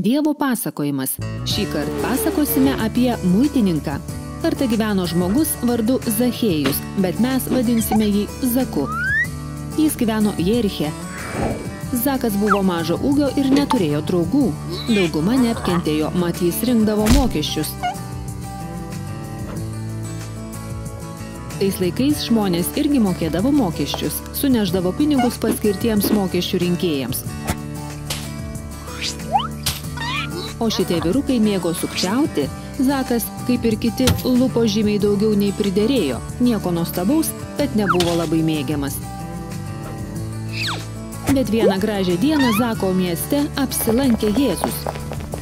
Dievo pasakojimas. Šį kartą pasakosime apie muitininką. Kartą gyveno žmogus vardu Zachėjus, bet mes vadinsime jį Zaku. Jis gyveno Jeriche. Zakas buvo mažo ūgio ir neturėjo draugų. Dauguma neapkentėjo, mat jis rinkdavo mokesčius. Tais laikais žmonės irgi mokėdavo mokesčius, suneždavo pinigus paskirtiems mokesčių rinkėjams. O šitie vyrukai mėgo sukčiauti, Zakas, kaip ir kiti, lupo žymiai daugiau nei priderėjo, nieko nuostabaus, bet nebuvo labai mėgiamas. Bet vieną gražią dieną Zako mieste apsilankė Jėzus.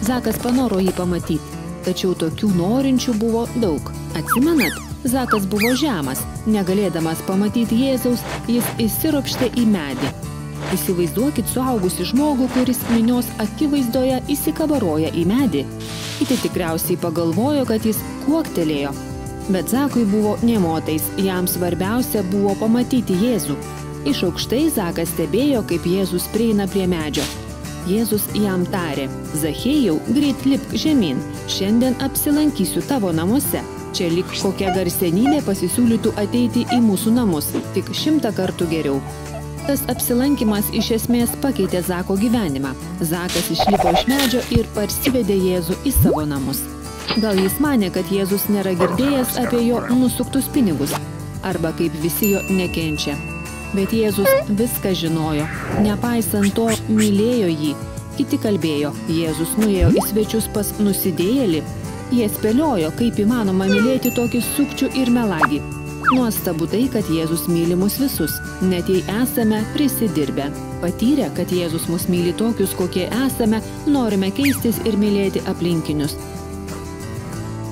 Zakas panoro jį pamatyti, tačiau tokių norinčių buvo daug. Atsimenat, Zakas buvo žemas, negalėdamas pamatyti Jėzaus, jis įsiropštė į medį. Įsivaizduokit suaugusi žmogų, kuris minios akivaizdoje įsikabaroja į medį. Kiti tikriausiai pagalvojo, kad jis kuoktelėjo. Bet Zakui buvo nemotais, jam svarbiausia buvo pamatyti Jėzų. Iš aukštai Zakas stebėjo, kaip Jėzus prieina prie medžio. Jėzus jam tarė, Zachėjau, greit lipk žemyn, šiandien apsilankysiu tavo namuose. Čia lik kokia garsenybė pasisiūlytų ateiti į mūsų namus, tik šimtą kartų geriau. Tas apsilankimas iš esmės pakeitė Zako gyvenimą. Zakas išlipo iš medžio ir parsivedė Jėzų į savo namus. Gal jis mane, kad Jėzus nėra girdėjęs apie jo nusuktus pinigus, arba kaip visi jo nekenčia. Bet Jėzus viską žinojo, nepaisant to mylėjo jį. Kiti kalbėjo, Jėzus nuėjo į svečius pas nusidėjėlį. Jie spėliojo, kaip įmanoma mylėti tokį sukčių ir melagį. Nuostabu tai, kad Jėzus myli mus visus, net jei esame prisidirbę. Patyrę, kad Jėzus mus myli tokius, kokie esame, norime keistis ir mylėti aplinkinius.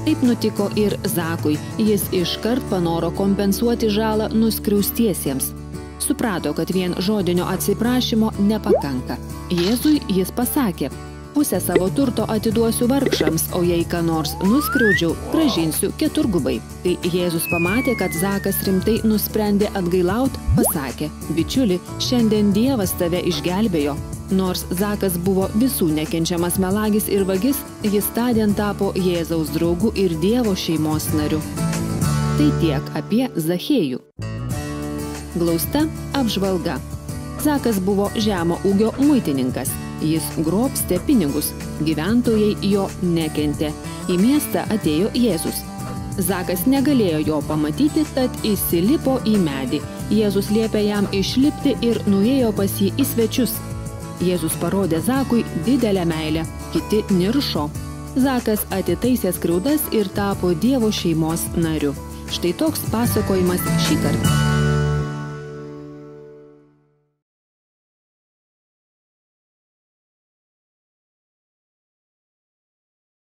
Taip nutiko ir Zakui, jis iškart panoro kompensuoti žalą nuskriaustiesiems. Suprato, kad vien žodinio atsiprašymo nepakanka. Jėzui jis pasakė, pusę savo turto atiduosiu vargšams, o jei ką nors nuskriaudžiau, gražinsiu keturgubai. Kai Jėzus pamatė, kad Zakas rimtai nusprendė atgailaut, pasakė, bičiuli, šiandien Dievas tave išgelbėjo. Nors Zakas buvo visų nekenčiamas melagis ir vagis, jis tądien tapo Jėzaus draugu ir Dievo šeimos nariu. Tai tiek apie Zachėjų. Glausta apžvalga. Zakas buvo žemo ūgio muitininkas. Jis grobstė pinigus, gyventojai jo nekentė. Į miestą atėjo Jėzus. Zakas negalėjo jo pamatyti, tad įsilipo į medį. Jėzus liepė jam išlipti ir nuėjo pas jį į svečius. Jėzus parodė Zakui didelę meilę, kiti niršo. Zakas atitaisė skriaudas ir tapo Dievo šeimos nariu. Štai toks pasakojimas šį kartą.